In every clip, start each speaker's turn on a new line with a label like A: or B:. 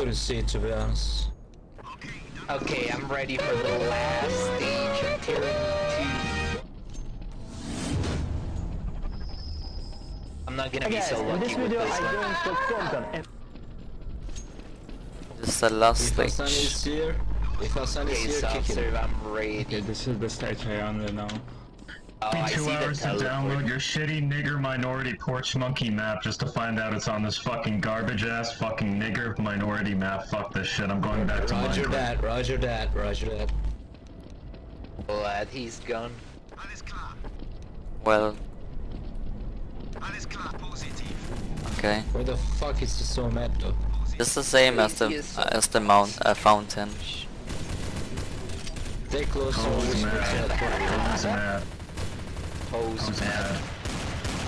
A: couldn't see it to be honest.
B: Okay, I'm ready for the last stage of Tyranny 2. I'm not gonna be so
C: in
B: lucky
C: this
B: with
C: video
B: this
C: I'm
B: one.
C: going to Quantum and
D: This is the last
A: If Hassan
D: stage.
A: is here, if Hassan is
B: Okay,
A: here, kick him.
B: I'm ready.
E: Okay, this is the stage I only know.
B: Oh, I
F: two
B: see
F: hours to download your shitty nigger minority porch monkey map just to find out it's on this fucking garbage ass fucking nigger minority map. Fuck this shit. I'm going back to
A: Roger
F: Minecraft.
A: that, roger that, roger that.
B: Glad he's gone.
D: Well, okay.
A: Where the fuck is this so mad though?
D: It's the same as the
B: Craziest
D: as the mount uh, fountain.
A: Stay close to
F: Cole's
A: this
F: mad. Cole's mad.
B: Hose
F: Cole's
B: man.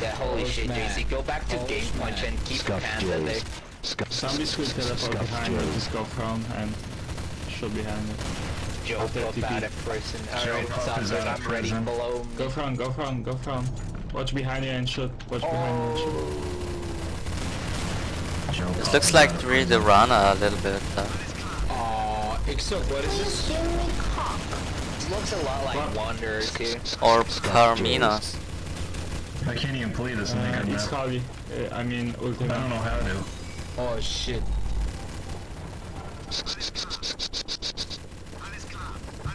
B: Yeah, holy
A: Hose
B: shit,
A: man.
B: JC. Go back to
A: Hose
B: Game Punch
A: man.
B: and keep your panda there.
E: Zombies will teleport behind you, just go from and shoot behind you.
B: Joe
E: After
B: Puff
E: TP.
B: out of.
F: Joe
B: Alright,
F: Puff
B: soft
F: is
B: serve,
F: out of
B: I'm ready
F: prison.
B: below
E: Go from, go from, go from. Watch behind you and shoot. Watch behind you and shoot.
D: This looks like
F: out of
D: 3D
F: prison.
D: A little bit. Uh,
A: Aw, Ixok, what is this?
B: This looks a lot like
E: What?
B: Wanderer too.
D: or Carminas.
F: I can't even play this
E: Uh,
F: nigger
E: it's
F: map.
E: Kali. Uh, I mean,
F: I don't know how to.
A: Oh shit.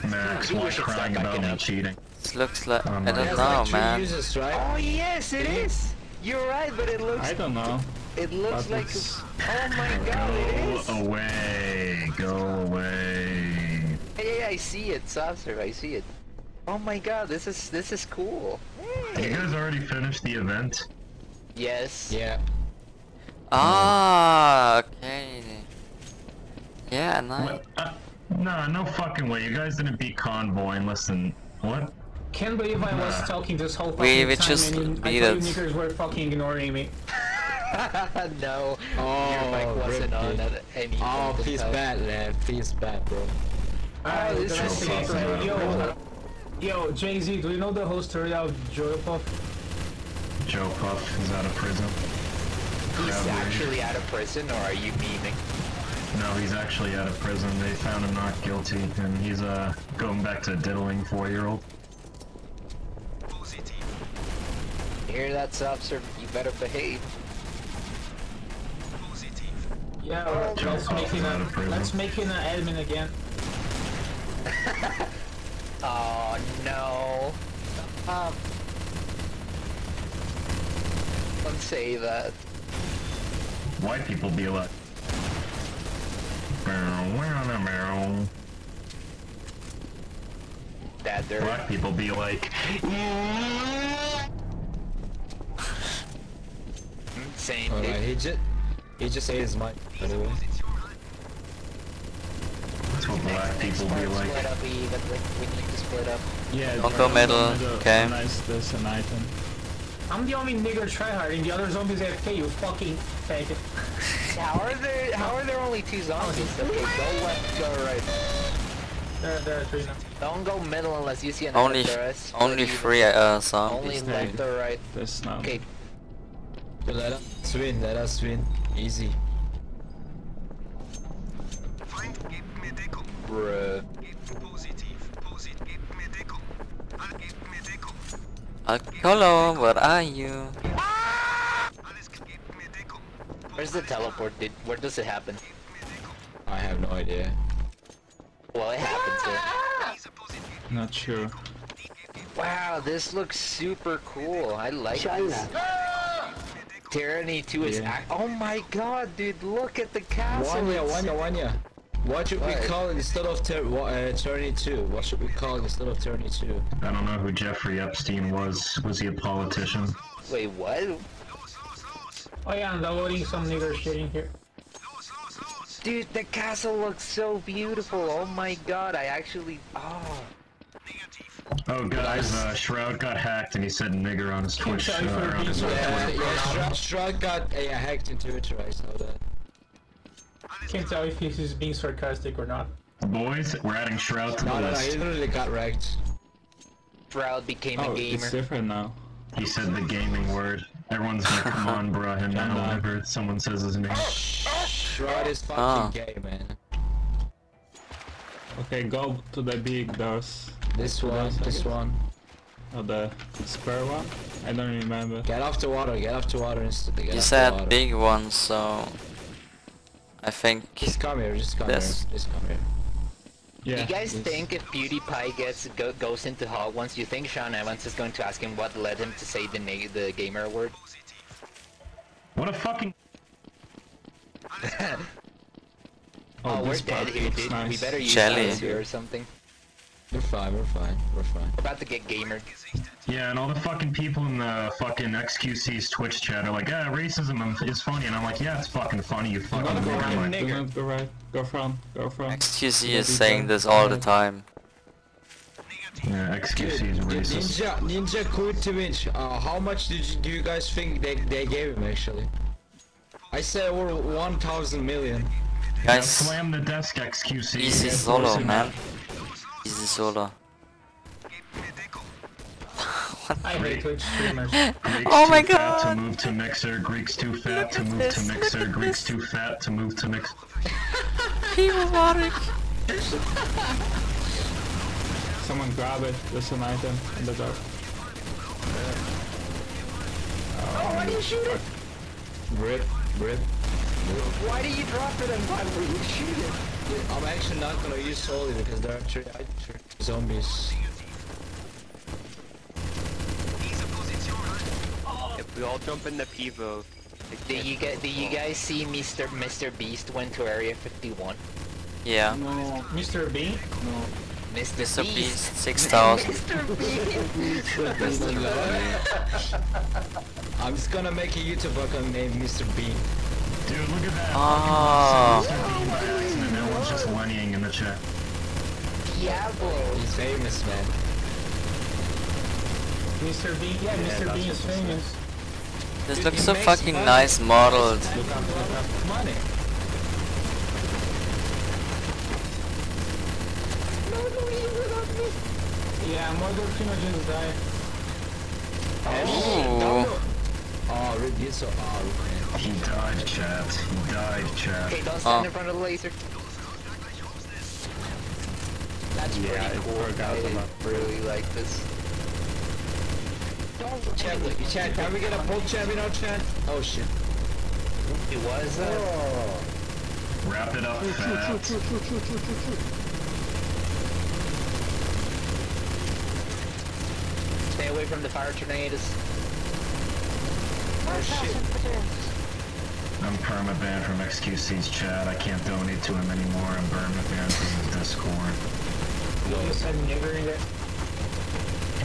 F: Max, why
B: should start
F: crying about me cheating?
D: This looks like
F: Oh
D: I don't
A: Has
D: know,
A: like
D: man.
A: users, right?
B: Oh yes, it is. You're right, but it looks
E: I don't know.
B: it looks
E: but
B: like
E: it's-
B: oh my god, it is.
F: Go away. Go away.
B: Yeah, yeah, yeah, I see it, Saucer, I see it. Oh my god, this is this is cool.
F: You guys already finished the event?
B: Yes.
A: Yeah.
D: Ah, okay. Yeah, nice.
F: Uh, no, no fucking way. You guys didn't beat Convoy and listen. What?
C: can't believe I was talking this whole fucking
D: we
C: time
D: just
C: and
D: beat
C: I
D: it.
C: thought you niggers were fucking ignoring me.
B: no, your
A: Oh,
B: mic wasn't
A: ripped
B: on at any
A: Oh,
B: point in
A: bad, man. Feels bad, bro.
C: Alright,
B: this
C: the rest
F: is
C: of it,
F: awesome.
C: Yo, yo, Jay-Z, do you know the whole story of Joe Puff?
F: Joe Puff is out of prison.
B: He's
F: Crowd
B: actually out of prison, or are you memeing?
F: No, he's actually out of prison. They found him not guilty, and he's uh going back to diddling four-year-old.
B: You hear that, Saucer? You better behave.
C: Yeah,
B: Oh,
C: let's
F: Joe
C: make
F: Puff
C: him
F: is out of
C: a, let's make him an admin again.
B: Oh no. Um. Don't say that.
F: White people be like.
B: Dad, there.
F: Black people be like.
B: Same
A: Alright,
B: thing.
A: he just he just ate his mic, by the way.
F: That's what black people be
B: Split
F: like.
B: up evenly. We need to split up.
E: Yeah,
D: Don't go
E: the
D: middle, okay.
E: Nice, there's an item.
C: I'm the only nigger tryharding, the other zombies AFK, you fucking faggot.
B: How are there? How are there only two zombies? Okay, go left, go right.
C: There, there are three now.
B: Don't go middle unless you see an
D: Only
B: Alcatraz.
D: Only three uh, zombies.
B: Only left or right.
E: There's none.
B: Okay,
A: let us win, let us win. Easy.
B: Bruh.
D: Hello, where are you?
B: Where's the teleport? Did where does it happen?
A: I have no idea.
B: Well, it happens there.
E: Not sure.
B: Wow, this looks super cool. I like this. Tyranny 2 is
E: Yeah.
B: ac- Oh my god, dude, look at the castle.
A: Wanya,
B: It's-
A: Wanya, Wanya. What should we call it instead of ter uh, Tyranny 2? What should we call it instead of Tyranny 2?
F: I don't know who Jeffrey Epstein was. Was he a politician?
B: Wait, what?
C: Oh yeah, I'm downloading some nigger shit in here.
B: Dude, the castle looks so beautiful. Oh my god, I actually. Oh.
F: Oh guys, uh, Shroud got hacked and he said nigger on his Twitch.
C: tell you
F: Uh, on his uh,
A: Yeah,
F: Twitter.
A: yeah, Shrug, Shrug got uh, hacked into Twitter, I saw that.
C: Can't tell if he's being sarcastic or not.
F: Boys, we're adding Shroud to the
A: No, no, no,
F: list.
A: he literally got wrecked.
B: Shroud became
E: Oh,
B: a
E: it's
B: gamer.
E: different now.
F: He said the gaming word. Everyone's gonna come on, bro, him now whenever someone says his name.
A: Shroud is fucking
D: Ah.
A: gay, man.
E: Okay, go to the big doors.
A: This one,
E: doors,
A: this one.
E: Or the square one? I don't remember.
A: Get off the water, get off the water instantly. Get
D: You
A: off the
D: said
A: water.
D: big one, so I think
A: Just come here, just come
D: This.
A: here. Just come here.
E: Yeah.
B: You guys
A: this-
B: think if PewDiePie gets go, goes into Hot Ones, you think Sean Evans is going to ask him what led him to say the neg the gamer word?
F: What a fucking.
B: Oh, oh
E: we're
B: dead here,
E: looks
B: dude. We better use
D: Jelly.
B: here or something.
A: We're fine, we're fine, we're fine.
B: We're about to get gamer.
F: Yeah, and all the fucking people in the fucking XQC's Twitch chat are like, yeah, racism is funny, and I'm like, yeah, it's fucking funny, you fucking
E: Don't go
F: nigger.
E: right,
F: Like,
E: do not go right. Go front, go front.
D: XQC
E: Yeah,
D: is saying this all the time.
F: yeah, XQC is racist.
A: Ninja, Ninja Kuitovich, uh, how much did you, do you guys think they, they gave him actually? I say over 1,000 million.
F: Now
D: Guys,
F: slam the desk, XQC.
D: easy
F: Yeah,
D: solo,
F: force him
D: man.
F: Out.
D: Easy solo.
C: I hate Twitch streamers.
F: Greeks
D: Oh
F: too
D: my
F: fat
D: God.
F: to move to mixer, Greeks too fat to move
D: this,
F: to mixer, Greeks too fat to move to mix.
D: People Warwick.
E: Someone grab it. There's an item in the door.
B: Oh, why do you shoot it?
A: Rip, rip.
B: Why do you drop it and why would you shoot it?
A: Dude, I'm actually not gonna use Soli because there are actually actually zombies.
G: If we all jump in the Pivo,
B: Do you get? Do you guys see Mr. Mr. Beast went to Area 51?
D: Yeah.
E: No.
C: Mr. Bean?
B: Mr.
D: Mr.
B: Beast.
D: Beast, 6000.
A: I'm just gonna make a YouTube account named Mr. Bean.
F: Dude, look at that.
D: Oh.
F: Mr. Bean by accident. Everyone's just whinnying in the chat.
B: Diablo.
A: He's famous, man.
C: Mr. B, Yeah, Mr. B is
F: what
C: famous.
D: This
A: Dude,
D: looks so fucking
A: money.
D: nice modeled.
A: Look up, look up money.
C: Yeah, Morgan Freeman just died.
D: Ooh.
A: Oh, oh rip this so oh,
F: He died, chat. He died, chat.
B: Okay, don't oh. stand
D: Oh.
B: in front of the laser. That's
E: Yeah,
B: pretty
E: it
B: cool.
E: worked out a
B: I
E: lot.
B: really like this.
A: Chat, chat, can we get a poll chat in our chat? Oh shit.
B: It was uh,
F: Wrap it up, fat.
B: stay away from the fire tornadoes.
A: Oh shit.
F: I'm permabanned from XQC's chat. I can't donate to him anymore. I'm permabanned from his Discord.
C: You said nigger in there.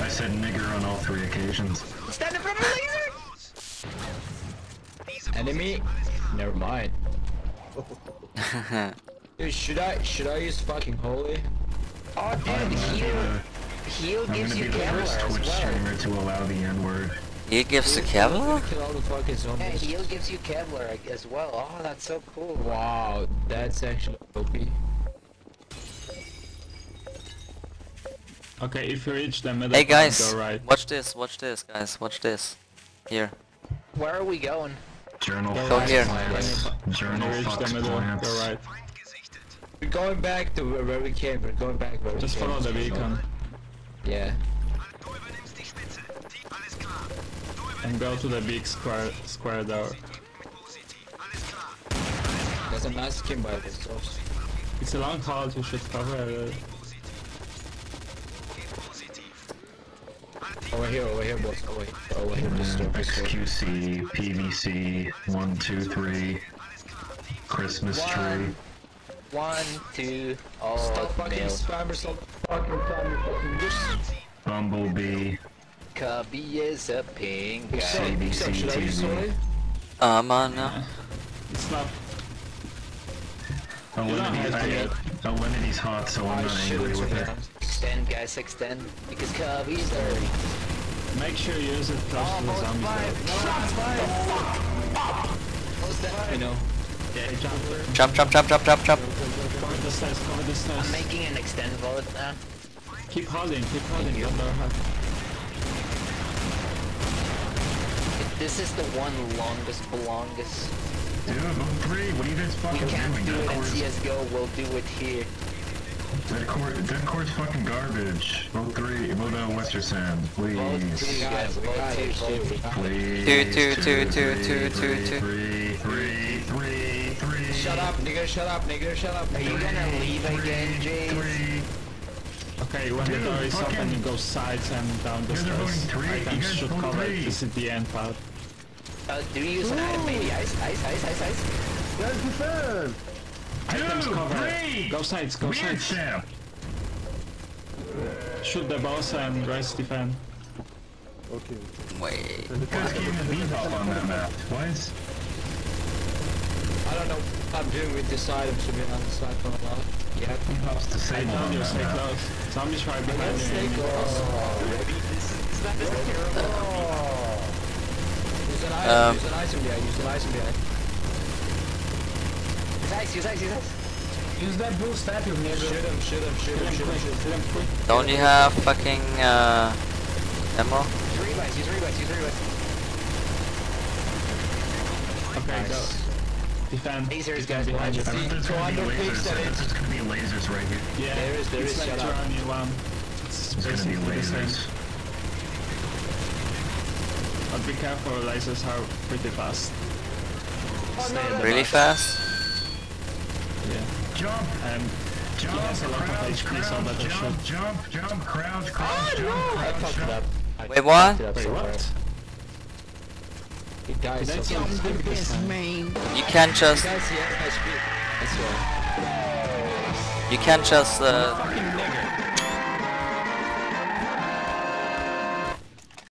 F: I said nigger on all three occasions.
B: Stand in front of the laser!
A: Enemy? Never mind. Dude, should I should I use fucking holy?
B: Oh, dude,
F: I'm gonna be
B: heal, heal
F: I'm
B: gives
F: gonna be
B: you
F: the
B: Kevlar
F: first
B: as
F: Twitch
B: well.
F: streamer to allow the N-word.
D: He gives a
A: Dude,
D: Kevlar?
A: Kill all the fucking
B: Yeah, heal gives you Kevlar as well. Oh, that's so cool.
A: Wow, that's actually OP.
E: Okay, if you reach the middle
D: Hey guys,
E: go right.
D: watch this, watch this, guys, watch this. Here.
B: Where are we going?
F: Journal
E: Go
D: Go here.
F: plants.
E: When you
F: Journal
E: reach the middle,
F: plants.
E: go right.
A: We're going back to where, where we came. We're going back where
E: Just
A: we came.
E: follow the beacon
A: Yeah.
E: and go to the big square square door.
A: There's a nice skin by this. so-
E: It's a long haul, you should cover it.
A: Over here, over here, boys. Over here, over here. This door, this door.
F: XQC, PVC, one, two, three. Christmas tree.
B: One, one, two, all
A: Stop fucking
B: male.
A: spammers, stop fucking spammers, fucking bitch.
F: Bumblebee.
B: Cubby is a pink guy.
A: So, so, should
F: TV.
D: Um, uh, no.
E: It's not.
F: Alinity,
E: have to
F: I,
E: yet.
F: Alinity's hot, so I'm not angry with
A: have
F: her.
B: Extend, guys, extend. Because Cubby's dirty.
E: Make sure you use it oh, close to the zombies though.
A: I know.
E: Hey, jump.
D: Jump, jump, jump, jump, jump, jump.
E: Cover the stairs, cover the stairs.
B: I'm making an extend bullet now.
E: Keep holding, keep holding, don't know how.
B: This is the one longest, longest.
F: Dude, three. What are you guys fucking doing?
B: We can't do
F: Dead
B: it in CSGO, we'll do it here.
F: dead, court, dead court's fucking garbage. Vote three. Vote uh, Western Sands, please.
B: Vote two, guys, vote two, vote two.
F: Please.
D: Two, two, two, two, two, two, two.
F: three, three, three, three.
A: Shut up, nigga, shut up, nigga, shut up.
B: Are you gonna leave again, Jace?
E: Okay, when
F: Dude,
E: the door is open, you go sides and down the stairs. Items should cover it. This is the end part.
B: Uh, do you use an item, maybe? Ice, ice, ice, ice, ice.
E: Items
F: Dude,
E: cover.
F: three.
E: Go sides, go
F: Weird
E: sides.
F: champ.
E: Shoot the boss and rest defend. Okay.
D: Wait.
F: You guys gave me the bebop on that map twice.
A: I don't know what I'm doing with this item to be honest, I don't know. Yeah.
F: Bebop's
E: I
F: disabled
E: told
F: on
E: you,
F: that
E: stay
F: map.
E: close. Zombies right behind
A: Let's stay
E: you.
A: close. Use an item,
D: Um,
A: use an item behind, use an item behind.
B: Use ice, use ice, use ice.
C: Use that blue staff you nigga.
A: Shoot him, shoot him, shoot him, shoot him, shoot him.
E: Kill him quick.
D: Don't you have fucking uh, ammo?
B: Use revives, use revives, use revives.
E: Okay, go. Defend.
B: Lasers, guys,
E: behind you.
F: I bet there's gonna be
A: 200
F: lasers.
A: pixels.
F: I there's gonna be lasers right here.
E: Yeah,
A: There is, there
E: it's
A: shut up.
E: It's
F: There's gonna be
E: basically the same.
F: lasers.
E: But be careful, lasers are pretty fast.
D: Really fast?
E: Yeah.
F: Jump,
E: And
F: jump,
E: has a lot of
F: crouch,
E: HP, so
F: crouch,
E: better
F: jump,
E: shoot.
F: jump, jump, crouch, crouch, jump,
A: I
F: crouch,
A: fucked it
F: jump.
A: up. I
D: Wait, what?
A: fucked it up
E: Wait,
A: so
E: what?
A: bad. He dies
E: That's
A: so
E: not
A: fast.
E: good this time.
D: You can't just
A: Guys, he has high speed. That's why.
D: you can't just uh,